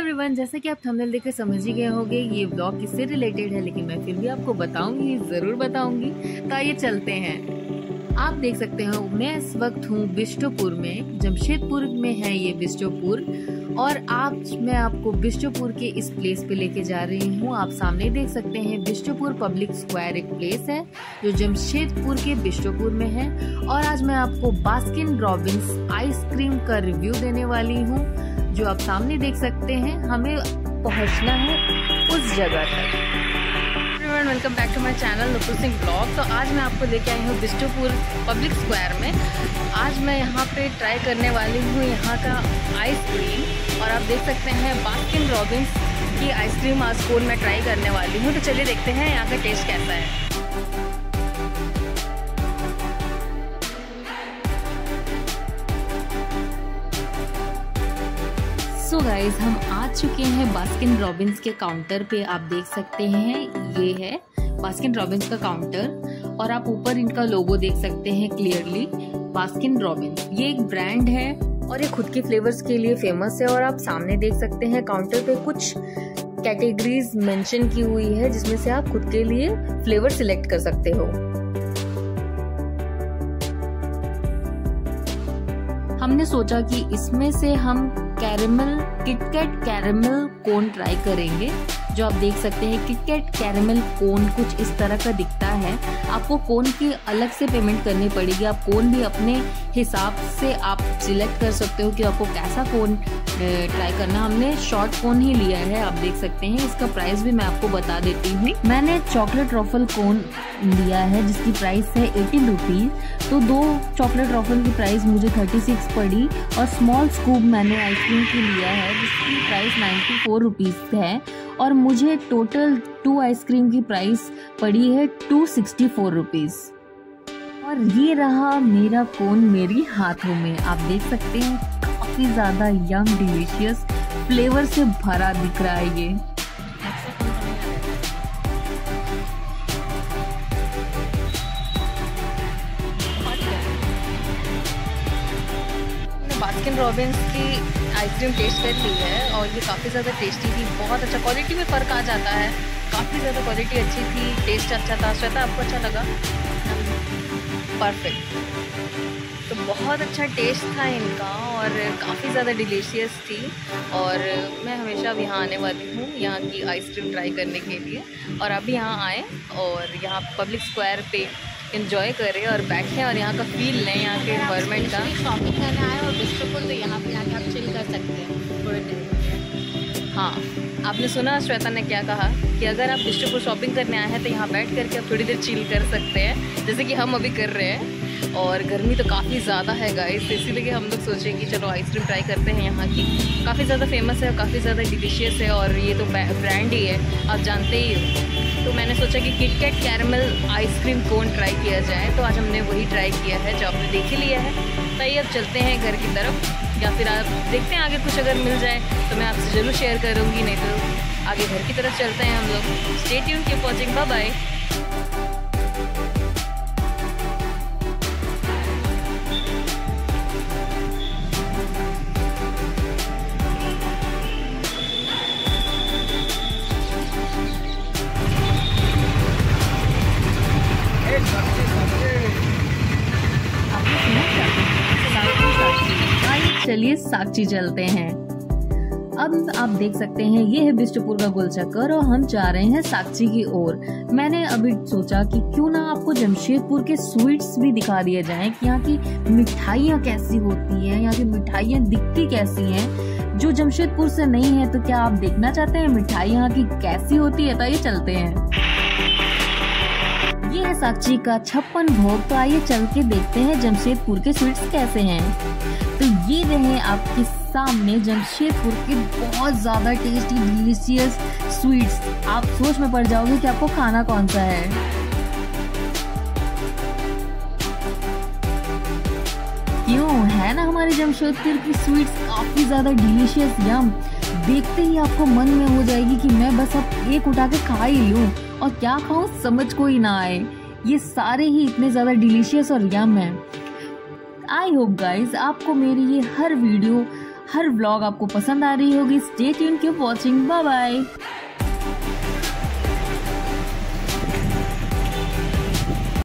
Everyone जैसा कि आप थंबनेल देखकर समझ ही गए होंगे, ये ब्लॉग किससे रिलेटेड है, लेकिन मैं फिर भी आपको बताऊँगी, ज़रूर बताऊँगी। तो आइए चलते हैं। आप देख सकते हो, मैं इस वक्त हूँ बिष्टोपुर में जमशेदपुर में है ये बिष्टोपुर और आज मैं आपको बिष्टोपुर के इस प्लेस पे लेके जा रही हूँ। आप सामने देख सकते हैं बिष्टोपुर पब्लिक स्क्वायर एक प्लेस है, जो जमशेदपुर के बिष्टोपुर में है। और आज मैं आपको बास्किन रॉबिन्स आइसक्रीम का रिव्यू देने वाली हूँ। जो आप सामने देख सकते हैं, हमें पहुँचना है उस जगह तक। Welcome back to my channel Nupur Singh blog तो आज मैं आपको लेके आई हूँ बिस्टोपुर पब्लिक स्क्वायर में। आज मैं यहाँ पे ट्राई करने वाली हूँ यहाँ का आइसक्रीम और आप देख सकते हैं बास्किन रॉबिन्स की आइसक्रीम आज फ़ोन में ट्राई करने वाली हूँ। तो चलिए देखते हैं यहाँ का टेस्ट कैसा है। सो so गाइज़ हम आ चुके हैं बास्किन रॉबिन्स के काउंटर पे। आप देख सकते हैं, ये है बास्किन रॉबिन्स का काउंटर और आप ऊपर इनका लोगो देख सकते हैं क्लियरली, बास्किन रॉबिन्स। ये एक ब्रांड है और ये खुद के फ्लेवर्स के लिए फ़ेमस है और आप सामने देख सकते हैं काउंटर पे कुछ कैटेगरीज मेंशन की हुई है, जिसमें से आप खुद के लिए फ्लेवर सिलेक्ट कर सकते हो। हमने सोचा कि इसमें से हम caramel KitKat caramel cone try करेंगे। जो आप देख सकते हैं किटकैट कैरेमल कोन कुछ इस तरह का दिखता है। आपको कोन की अलग से पेमेंट करनी पड़ेगी। आप कोन भी अपने हिसाब से आप सिलेक्ट कर सकते हो कि आपको कैसा कोन ट्राई करना। हमने शॉर्ट कोन ही लिया है, आप देख सकते हैं। इसका प्राइस भी मैं आपको बता देती हूँ। मैंने चॉकलेट रॉफल कोन लिया है, जिसकी प्राइस है एटीन रुपीज़ तो दो चॉकलेट रॉफल की प्राइस मुझे थर्टी सिक्स पड़ी और स्मॉल स्कूप मैंने आइसक्रीम की लिया है, जिसकी प्राइस नाइन्टी फोर रुपीज़ है और मुझे टोटल टू आइसक्रीम की प्राइस पड़ी है टू सिक्सटी फोर रुपीज़ और ये रहा मेरा कोन मेरी हाथों में। आप देख सकते हैं, काफ़ी ज़्यादा यंग डिलीशियस फ्लेवर से भरा दिख रहा है ये। बास्किन रॉबिन्स की आइसक्रीम टेस्ट कर ली है और ये काफ़ी ज़्यादा टेस्टी थी बहुत अच्छा क्वालिटी में फ़र्क आ जाता है। काफ़ी ज़्यादा क्वालिटी अच्छी थी टेस्ट अच्छा था। श्वेता, आपको अच्छा लगा? परफेक्ट तो बहुत अच्छा टेस्ट था इनका और काफ़ी ज़्यादा डिलीशियस थी और मैं हमेशा अब यहाँ आने वाली हूँ, यहाँ की आइसक्रीम ट्राई करने के लिए। और अभी यहाँ आए और यहाँ पब्लिक स्क्वायर पे इंजॉय करें और बैठें और यहाँ का फील लें यहाँ के इन्वायरमेंट का। शॉपिंग करने आए और बिस्टोपुर तो यहाँ पे आके आप चिल कर सकते हैं थोड़े देर हाँ आपने सुना श्वेता ने क्या कहा? कि अगर आप बिस्टोपुर शॉपिंग करने आए हैं तो यहाँ बैठ करके आप थोड़ी देर चिल कर सकते हैं। जैसे कि हम अभी कर रहे हैं। और गर्मी तो काफ़ी ज़्यादा है गाइस इसीलिए हम लोग सोचें कि चलो आइसक्रीम ट्राई करते हैं यहाँ की। काफ़ी ज़्यादा फ़ेमस है और काफ़ी ज़्यादा डिलीशियस है और ये तो ब्रांड ही है, आप जानते ही हो। तो मैंने सोचा कि KitKat caramel ice cream cone try किया जाए तो आज हमने वही ट्राई किया है जो आपने देख ही लिया है। तो ये अब चलते हैं घर की तरफ़, या फिर आप देखते हैं आगे कुछ अगर मिल जाए तो मैं आपसे ज़रूर शेयर करूँगी, नहीं तो आगे घर की तरफ़ चलते हैं हम लोग। स्टेट यून की वॉचिंग बाय चलिए साक्षी चलते हैं। अब आप देख सकते हैं, ये है बिष्टुपुर का गोल चक्कर और हम जा रहे हैं साक्षी की ओर। मैंने अभी सोचा कि क्यों ना आपको जमशेदपुर के स्वीट्स भी दिखा दिए जाएँ कि यहाँ की मिठाइयाँ कैसी होती हैं, यहाँ की मिठाइयाँ दिखती कैसी हैं। जो जमशेदपुर से नहीं है तो क्या आप देखना चाहते हैं मिठाई यहाँ की कैसी होती है? तो ये चलते हैं। ये है साक्षी का छप्पन भोग तो आइए चल के देखते हैं जमशेदपुर के स्वीट्स कैसे हैं। तो ये रहे आपके सामने जमशेदपुर के बहुत ज़्यादा टेस्टी डिलीशियस स्वीट्स आप सोच में पड़ जाओगे कि आपको खाना कौन सा है। क्यों? है ना हमारे जमशेदपुर की स्वीट्स काफ़ी ज़्यादा डिलीशियस यम देखते ही आपको मन में हो जाएगी कि मैं बस अब एक उठा के खा ही लूँ। और क्या खाऊं, समझ को ही ना आए। ये सारे ही इतने ज़्यादा डिलीशियस और यम हैं। आई होप गाइज़ आपको मेरी ये हर वीडियो हर व्लॉग आपको पसंद आ रही होगी। Stay tune keep watching bye bye